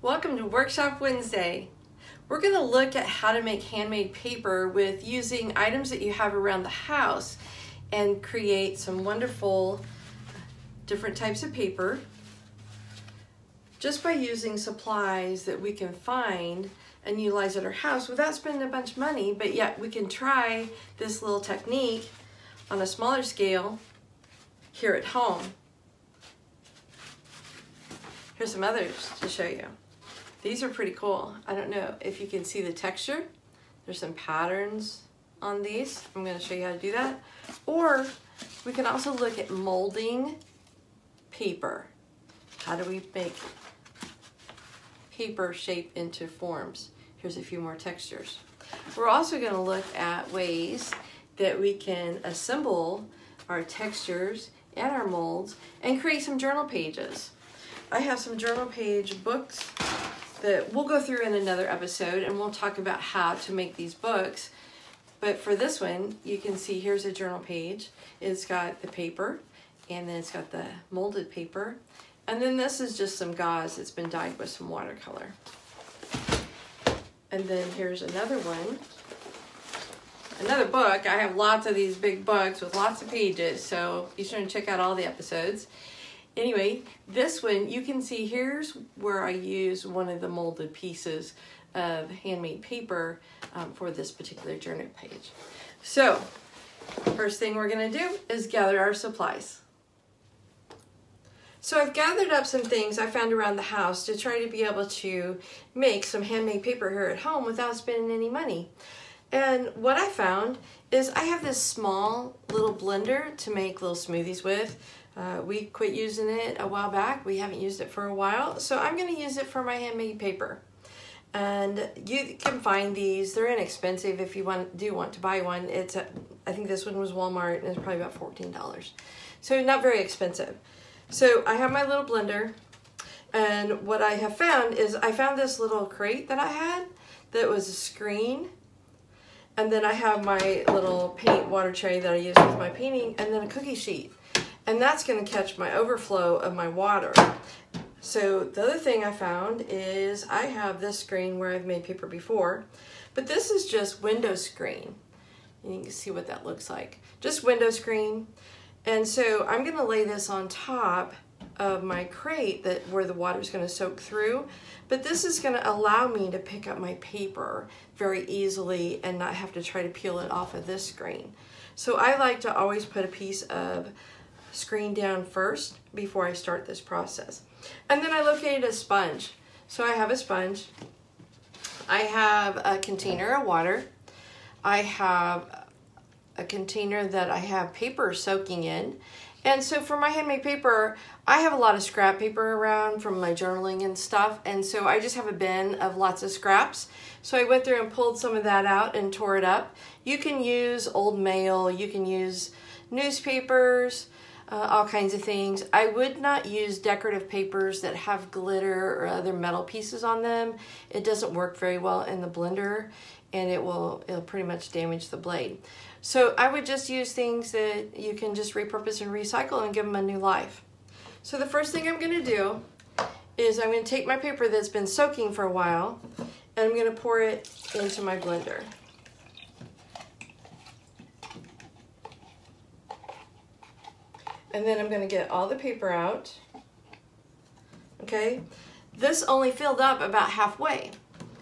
Welcome to Workshop Wednesday. We're going to look at how to make handmade paper with using items that you have around the house and create some wonderful different types of paper just by using supplies that we can find and utilize at our house without spending a bunch of money, but yet we can try this little technique on a smaller scale here at home. Here's some others to show you. These are pretty cool. I don't know if you can see the texture. There's some patterns on these. I'm going to show you how to do that. Or we can also look at molding paper. How do we make paper shape into forms? Here's a few more textures. We're also going to look at ways that we can assemble our textures and our molds and create some journal pages. I have some journal page books that we'll go through in another episode and we'll talk about how to make these books. But for this one, you can see here's a journal page. It's got the paper and then it's got the molded paper. And then this is just some gauze that's been dyed with some watercolor. And then here's another one. Another book. I have lots of these big books with lots of pages, so be sure to check out all the episodes anyway, this one you can see here's where I use one of the molded pieces of handmade paper um, for this particular journal page. So, first thing we're going to do is gather our supplies. So I've gathered up some things I found around the house to try to be able to make some handmade paper here at home without spending any money. And what I found is I have this small little blender to make little smoothies with. Uh, we quit using it a while back. We haven't used it for a while. So I'm going to use it for my handmade paper. And you can find these. They're inexpensive if you want do want to buy one. It's a, I think this one was Walmart and it's probably about $14. So not very expensive. So I have my little blender. And what I have found is I found this little crate that I had that was a screen. And then I have my little paint water tray that I use with my painting and then a cookie sheet and that's going to catch my overflow of my water. So the other thing I found is I have this screen where I've made paper before, but this is just window screen. And you can see what that looks like. Just window screen. And so I'm going to lay this on top of my crate that where the water is going to soak through. But this is going to allow me to pick up my paper very easily and not have to try to peel it off of this screen. So I like to always put a piece of screen down first before I start this process. And then I located a sponge. So I have a sponge. I have a container of water. I have a container that I have paper soaking in. And so for my handmade paper, I have a lot of scrap paper around from my journaling and stuff. And so I just have a bin of lots of scraps. So I went through and pulled some of that out and tore it up. You can use old mail, you can use newspapers, uh, all kinds of things. I would not use decorative papers that have glitter or other metal pieces on them. It doesn't work very well in the blender and it will it'll pretty much damage the blade. So I would just use things that you can just repurpose and recycle and give them a new life. So the first thing I'm going to do is I'm going to take my paper that's been soaking for a while and I'm going to pour it into my blender. And then I'm going to get all the paper out. Okay, this only filled up about halfway,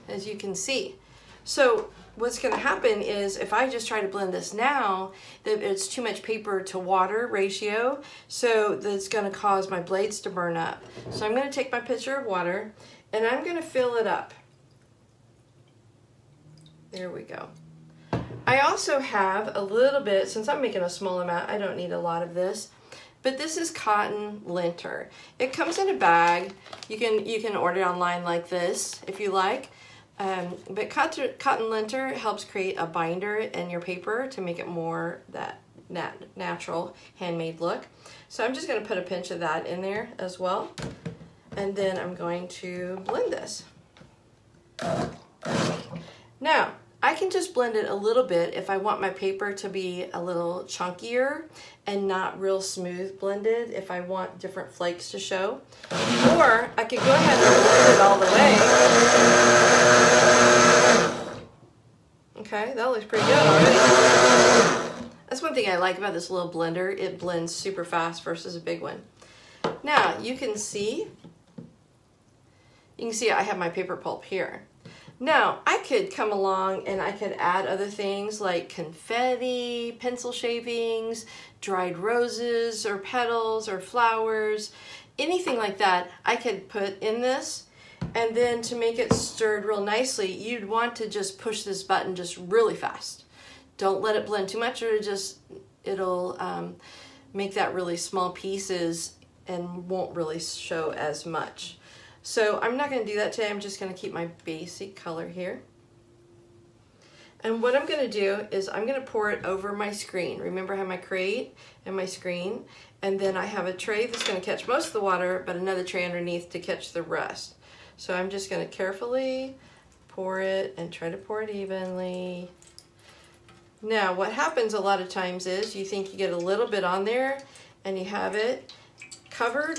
as you can see. So what's going to happen is if I just try to blend this now, that it's too much paper to water ratio, so that's going to cause my blades to burn up. So I'm going to take my pitcher of water and I'm going to fill it up. There we go. I also have a little bit, since I'm making a small amount, I don't need a lot of this. But this is cotton linter. It comes in a bag. You can you can order online like this if you like. Um, but cotton, cotton linter helps create a binder in your paper to make it more that nat natural handmade look. So I'm just going to put a pinch of that in there as well. And then I'm going to blend this. Now, I can just blend it a little bit if I want my paper to be a little chunkier and not real smooth blended if I want different flakes to show. Or I could go ahead and blend it all the way. Okay, that looks pretty good already. That's one thing I like about this little blender. It blends super fast versus a big one. Now, you can see, you can see I have my paper pulp here. Now, I could come along and I could add other things like confetti, pencil shavings, dried roses or petals or flowers, anything like that I could put in this. And then to make it stirred real nicely, you'd want to just push this button just really fast. Don't let it blend too much or just, it'll um, make that really small pieces and won't really show as much. So I'm not going to do that today. I'm just going to keep my basic color here. And what I'm going to do is I'm going to pour it over my screen. Remember I have my crate and my screen. And then I have a tray that's going to catch most of the water, but another tray underneath to catch the rest. So I'm just going to carefully pour it and try to pour it evenly. Now what happens a lot of times is you think you get a little bit on there and you have it covered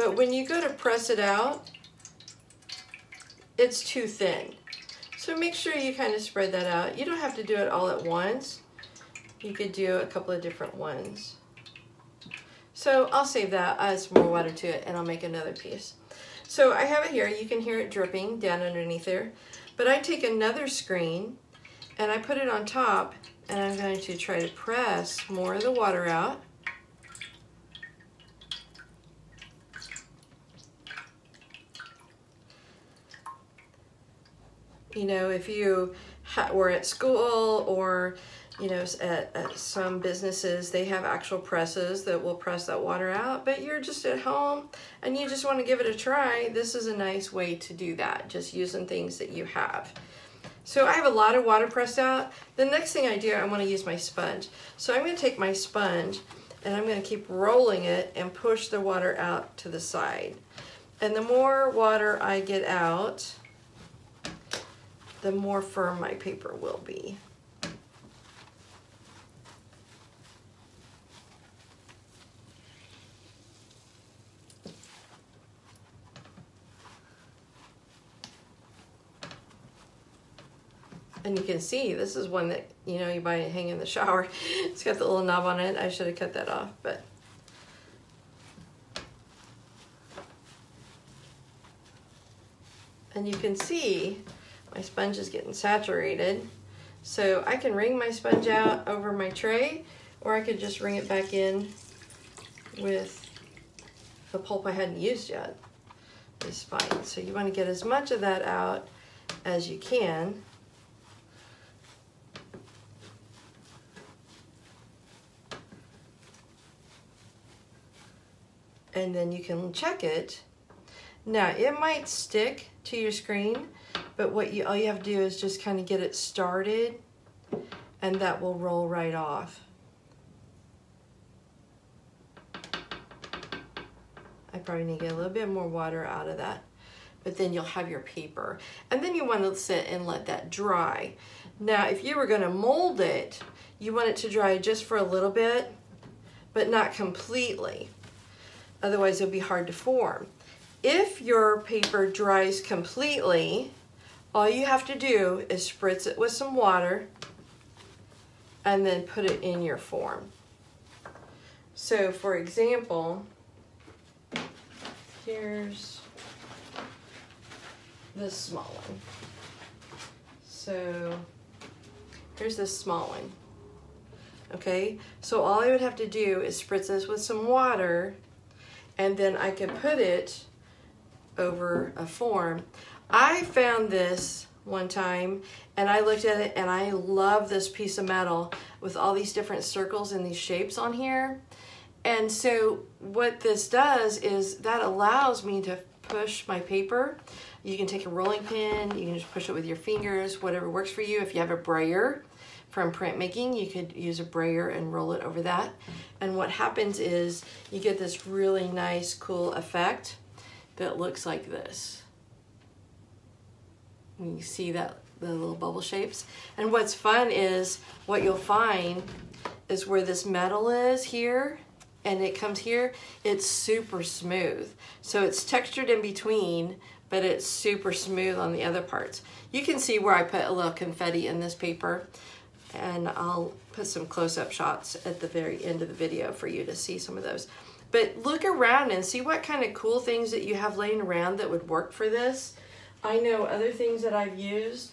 but when you go to press it out, it's too thin. So make sure you kind of spread that out. You don't have to do it all at once. You could do a couple of different ones. So I'll save that, add some more water to it, and I'll make another piece. So I have it here. You can hear it dripping down underneath there. But I take another screen, and I put it on top, and I'm going to try to press more of the water out. You know, if you were at school or you know, at, at, some businesses, they have actual presses that will press that water out, but you're just at home and you just want to give it a try. This is a nice way to do that, just using things that you have. So I have a lot of water pressed out. The next thing I do, I want to use my sponge. So I'm going to take my sponge and I'm going to keep rolling it and push the water out to the side. And the more water I get out, the more firm my paper will be. And you can see this is one that you know you buy and hang in the shower. It's got the little knob on it. I should have cut that off, but and you can see my sponge is getting saturated. So I can wring my sponge out over my tray or I could just wring it back in with the pulp I hadn't used yet. It's fine. So you want to get as much of that out as you can. And then you can check it. Now it might stick to your screen but what you all you have to do is just kind of get it started and that will roll right off. I probably need to get a little bit more water out of that. But then you'll have your paper. And then you want to sit and let that dry. Now, if you were going to mold it, you want it to dry just for a little bit, but not completely. Otherwise, it'll be hard to form. If your paper dries completely, all you have to do is spritz it with some water and then put it in your form. So for example, here's this small one. So here's this small one. Okay, so all I would have to do is spritz this with some water and then I can put it over a form. I found this one time and I looked at it and I love this piece of metal with all these different circles and these shapes on here. And so what this does is that allows me to push my paper. You can take a rolling pin, you can just push it with your fingers, whatever works for you. If you have a brayer from printmaking, you could use a brayer and roll it over that. And what happens is you get this really nice, cool effect that looks like this you see that the little bubble shapes. And what's fun is what you'll find is where this metal is here and it comes here, it's super smooth. So it's textured in between, but it's super smooth on the other parts. You can see where I put a little confetti in this paper and I'll put some close-up shots at the very end of the video for you to see some of those. But look around and see what kind of cool things that you have laying around that would work for this. I know other things that I've used.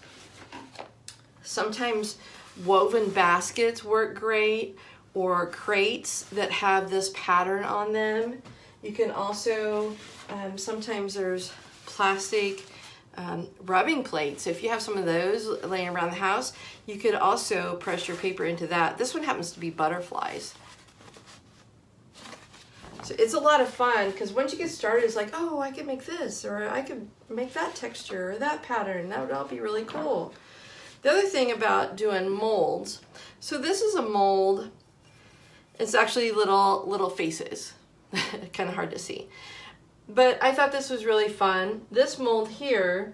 Sometimes woven baskets work great or crates that have this pattern on them. You can also, um, sometimes there's plastic um, rubbing plates. If you have some of those laying around the house, you could also press your paper into that. This one happens to be butterflies. So it's a lot of fun because once you get started, it's like, oh, I could make this, or I could make that texture, or that pattern. That would all be really cool. The other thing about doing molds, so this is a mold. It's actually little little faces, kind of hard to see. But I thought this was really fun. This mold here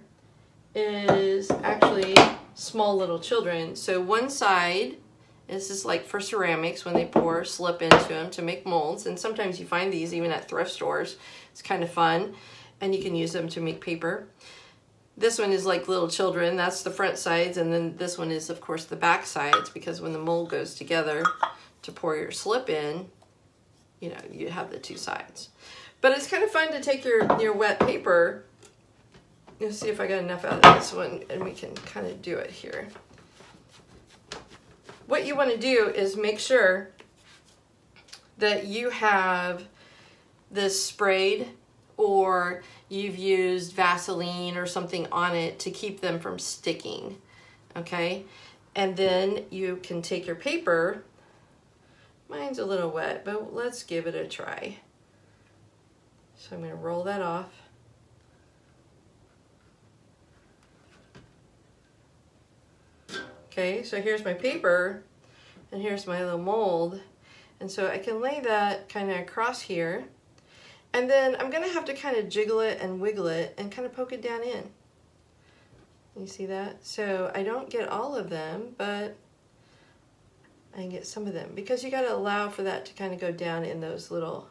is actually small little children. So one side this is like for ceramics when they pour slip into them to make molds. And sometimes you find these even at thrift stores. It's kind of fun. And you can use them to make paper. This one is like little children. That's the front sides. And then this one is, of course, the back sides because when the mold goes together to pour your slip in, you know, you have the two sides. But it's kind of fun to take your, your wet paper. Let's see if I got enough out of this one and we can kind of do it here what you want to do is make sure that you have this sprayed or you've used Vaseline or something on it to keep them from sticking. Okay? And then you can take your paper. Mine's a little wet, but let's give it a try. So I'm going to roll that off. Okay, so here's my paper and here's my little mold. And so I can lay that kind of across here. And then I'm gonna have to kind of jiggle it and wiggle it and kind of poke it down in. You see that? So I don't get all of them, but I can get some of them because you gotta allow for that to kind of go down in those little,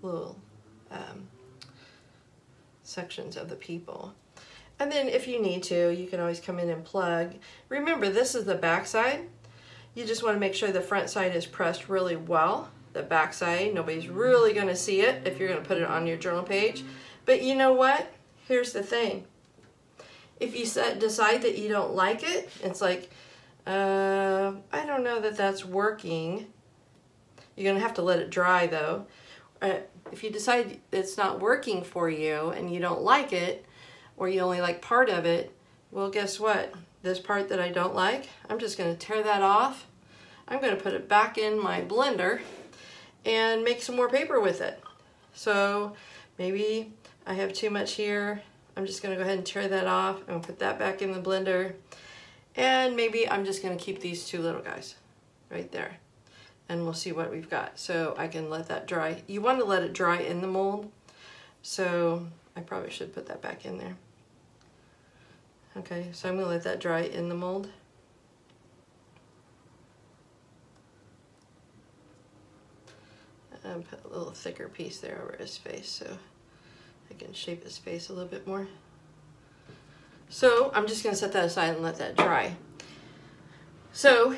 little um, sections of the people. And then if you need to, you can always come in and plug. Remember, this is the back side. You just want to make sure the front side is pressed really well. The back side, nobody's really going to see it if you're going to put it on your journal page. But you know what? Here's the thing. If you set, decide that you don't like it, it's like, uh, I don't know that that's working. You're going to have to let it dry though. Uh, if you decide it's not working for you and you don't like it, or you only like part of it, well, guess what? This part that I don't like, I'm just going to tear that off. I'm going to put it back in my blender and make some more paper with it. So maybe I have too much here. I'm just going to go ahead and tear that off and put that back in the blender. And maybe I'm just going to keep these two little guys right there. And we'll see what we've got. So I can let that dry. You want to let it dry in the mold. So I probably should put that back in there. Okay, so I'm going to let that dry in the mold. And put a little thicker piece there over his face so I can shape his face a little bit more. So I'm just going to set that aside and let that dry. So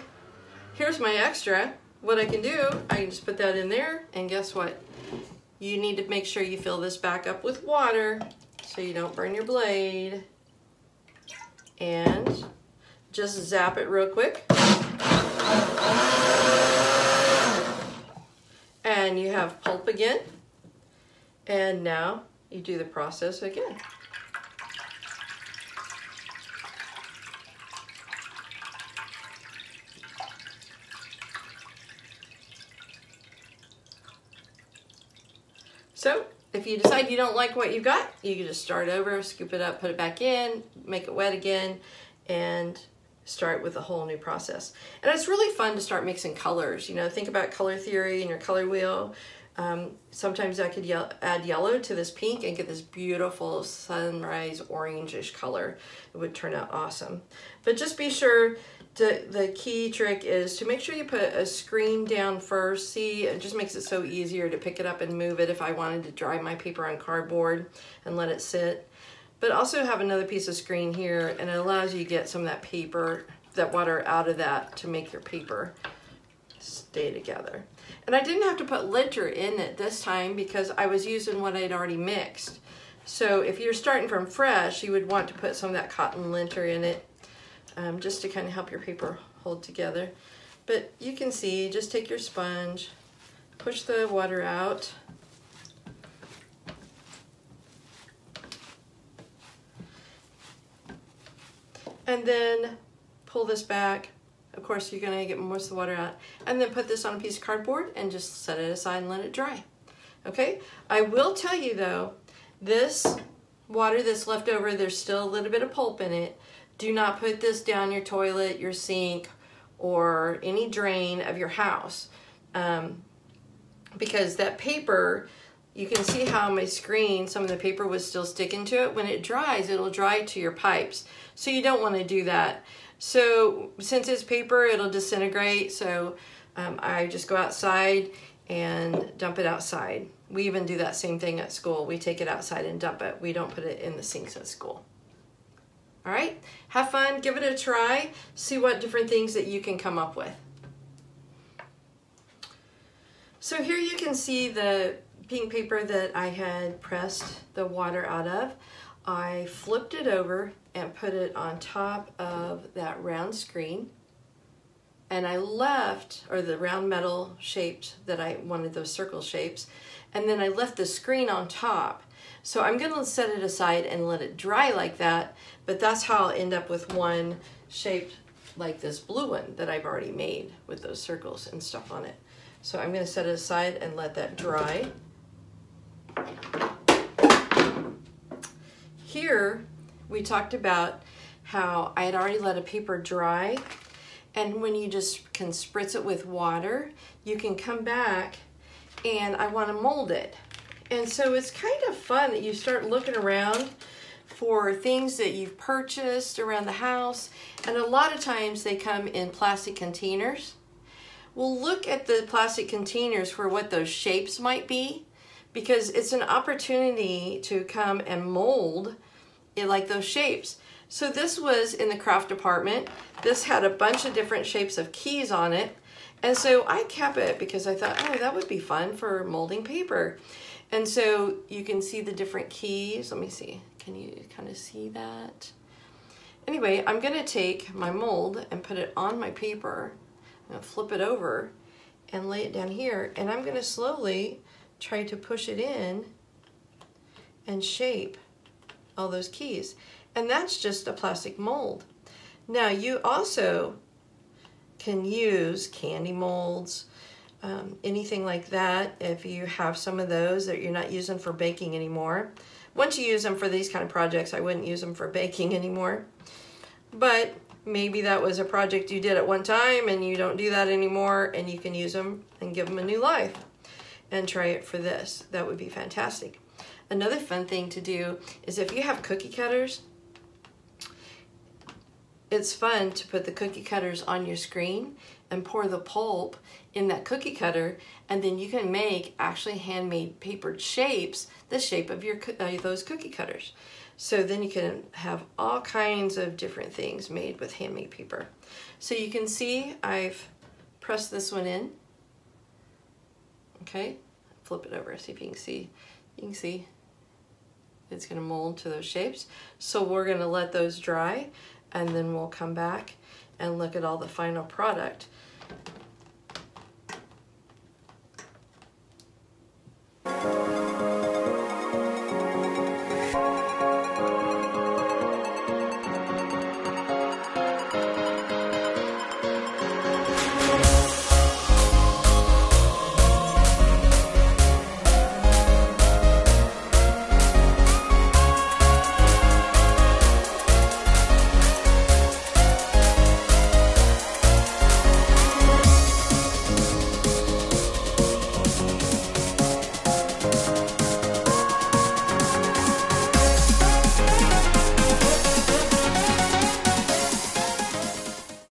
here's my extra. What I can do, I can just put that in there and guess what? You need to make sure you fill this back up with water so you don't burn your blade. And just zap it real quick. And you have pulp again. And now you do the process again. So if you decide you don't like what you've got, you can just start over, scoop it up, put it back in, make it wet again, and start with a whole new process. And it's really fun to start mixing colors. You know, think about color theory and your color wheel. Um, sometimes I could ye add yellow to this pink and get this beautiful sunrise orangish color. It would turn out awesome. But just be sure to, the key trick is to make sure you put a screen down first. See, it just makes it so easier to pick it up and move it if I wanted to dry my paper on cardboard and let it sit. But also have another piece of screen here and it allows you to get some of that paper, that water out of that to make your paper stay together. And I didn't have to put linter in it this time because I was using what I'd already mixed. So if you're starting from fresh, you would want to put some of that cotton linter in it um, just to kind of help your paper hold together. But you can see, just take your sponge, push the water out. And then pull this back of course, you're gonna get most of the water out. And then put this on a piece of cardboard and just set it aside and let it dry. Okay, I will tell you though, this water that's left over, there's still a little bit of pulp in it. Do not put this down your toilet, your sink, or any drain of your house. Um, because that paper, you can see how my screen, some of the paper was still sticking to it. When it dries, it'll dry to your pipes. So you don't wanna do that. So since it's paper, it'll disintegrate. So um, I just go outside and dump it outside. We even do that same thing at school. We take it outside and dump it. We don't put it in the sinks at school. All right, have fun, give it a try, see what different things that you can come up with. So here you can see the pink paper that I had pressed the water out of. I flipped it over and put it on top of that round screen. And I left, or the round metal shaped that I wanted those circle shapes, and then I left the screen on top. So I'm gonna set it aside and let it dry like that, but that's how I'll end up with one shaped like this blue one that I've already made with those circles and stuff on it. So I'm gonna set it aside and let that dry. Here, we talked about how I had already let a paper dry and when you just can spritz it with water, you can come back and I want to mold it. And so it's kind of fun that you start looking around for things that you've purchased around the house. And a lot of times they come in plastic containers. We'll look at the plastic containers for what those shapes might be because it's an opportunity to come and mold it like those shapes. So this was in the craft department. This had a bunch of different shapes of keys on it. And so I kept it because I thought, oh, that would be fun for molding paper. And so you can see the different keys. Let me see. Can you kind of see that? Anyway, I'm going to take my mold and put it on my paper. I'm going to flip it over and lay it down here. And I'm going to slowly try to push it in and shape all those keys. And that's just a plastic mold. Now you also can use candy molds, um, anything like that if you have some of those that you're not using for baking anymore. Once you use them for these kind of projects, I wouldn't use them for baking anymore. But maybe that was a project you did at one time and you don't do that anymore and you can use them and give them a new life and try it for this. That would be fantastic. Another fun thing to do is if you have cookie cutters, it's fun to put the cookie cutters on your screen and pour the pulp in that cookie cutter and then you can make actually handmade papered shapes the shape of your uh, those cookie cutters. So then you can have all kinds of different things made with handmade paper. So you can see I've pressed this one in. Okay flip it over see if you can see. You can see it's going to mold to those shapes. So we're going to let those dry and then we'll come back and look at all the final product.